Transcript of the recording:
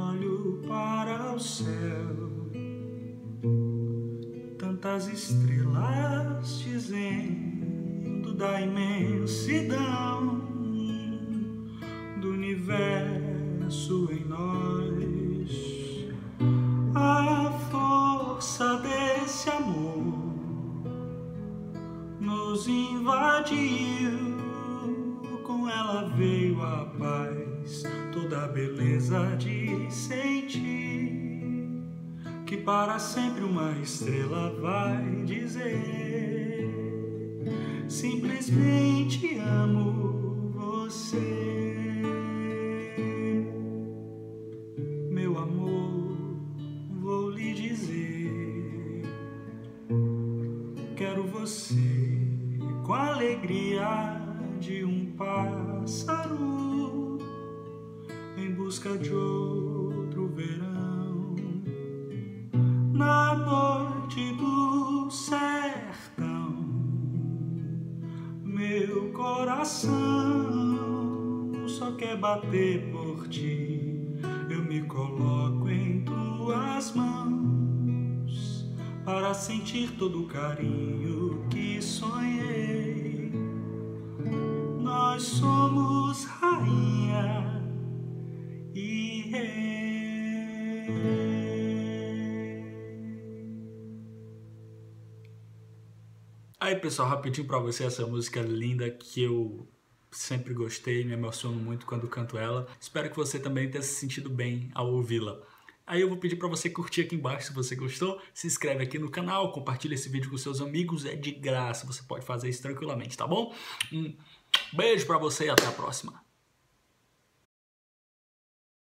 Olho para o céu, tantas estrelas dizendo da imensidão do universo em nós. A força desse amor nos invadiu, com ela veio a paz a beleza de sentir que para sempre uma estrela vai dizer: simplesmente amo você. Meu amor, vou lhe dizer: quero você com a alegria de um pássaro busca de outro verão na noite do sertão, meu coração só quer bater por ti. Eu me coloco em tuas mãos para sentir todo o carinho que sonhei. Nós somos Aí, pessoal, rapidinho para você essa música linda que eu sempre gostei, me emociono muito quando canto ela. Espero que você também tenha se sentido bem ao ouvi-la. Aí eu vou pedir para você curtir aqui embaixo se você gostou, se inscreve aqui no canal, compartilha esse vídeo com seus amigos, é de graça, você pode fazer isso tranquilamente, tá bom? Um beijo para você e até a próxima.